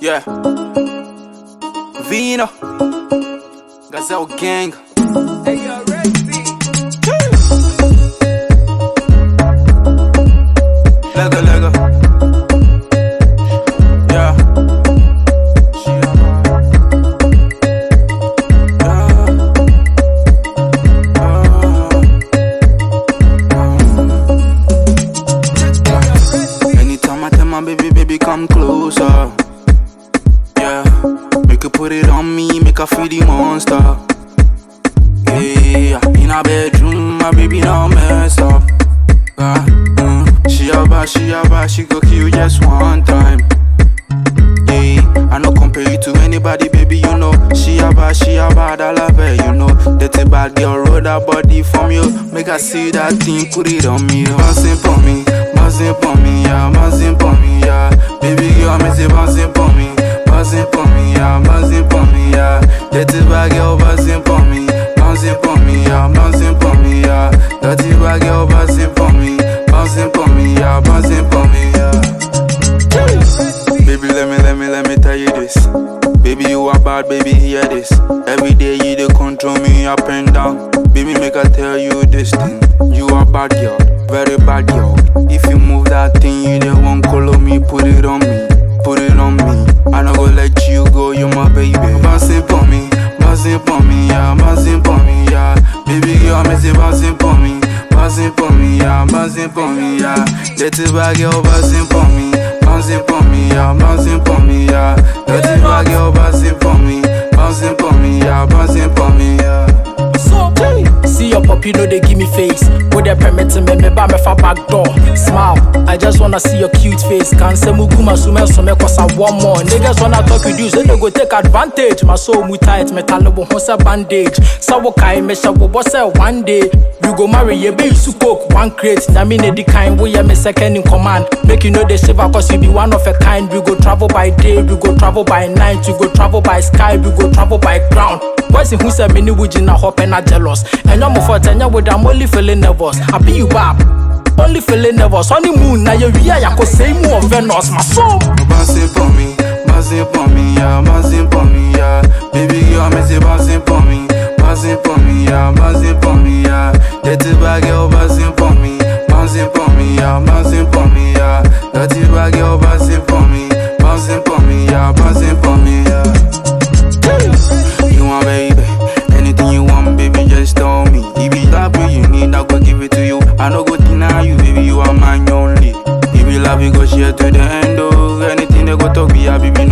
Yeah. Vino. Gazelle Gang. Lego, come closer. Yeah, make her put it on me, make her feel the monster. Yeah, in a bedroom, my baby now mess up. Ah, mm. She a bad, she a bad, she go kill just one time. Yeah, I no compare you to anybody, baby, you know. She a bad, she a bad, I love her, you know. Dirty bad girl, roll that body from you. Make her see that thing, put it on me. Bouncing for me, bouncing for me, yeah, bouncing for me, yeah. Baby girl, me say bouncing for me, bouncing for me, yeah, bouncing for me, yeah. Dirty bad girl, bouncing for me, bouncing for me, yeah, bouncing for me, yeah. Dirty bad girl, bouncing for me, bouncing for me, yeah, bouncing for me, yeah. Baby, let me, let me, let me tell you this. Baby, you are bad, baby, hear this. Every day you dey control me up and down. Baby, make I tell you this thing. You are bad girl, very bad girl. If you move that thing, you dey won't color me, put it on me, put it on me. I no go let you go, you my baby. Bouncing for me, bouncing for me, yeah, bouncing for me, yeah. Baby girl, me say bouncing for me, bouncing for me, yeah, bouncing for me, yeah. Dirty bad girl, bouncing for me, bouncing for me, yeah, bouncing for me, yeah. Dirty bad girl, bouncing for me, bouncing Puppy, no they give me face. With the permit me, me ba me fa back door. Smile, I just wanna see your cute face. Can't say muguma sume sume cause I want more. Niggas wanna talk with you, so they go take advantage. My soul mu tight, me talibu hose a bandage. Sawo kai me shawo boss one day. We go marry ye be you coke one crate. Na me the kind we me second in command. Make you know the shiver cause you be one of a kind. We go travel by day, we go travel by night, we go travel by sky, we go travel by ground. Boys who say me ni wuji na hope and jealous. And I'm for tenya with I'm only feeling nervous. I be you up. Only feeling nervous. Honeymoon, now you ya ya ko say more Venus, my soul. Bouncing for me, bouncing for me, yeah, bouncing for me, yeah. Baby girl, me say bouncing for me, bouncing for me, yeah, bouncing for me, yeah. Dirty bad girl, bouncing for me, bouncing for me, yeah, bouncing for me, yeah. Dirty bad girl, bouncing for me, to the end, oh. Anything they go talk, be a baby,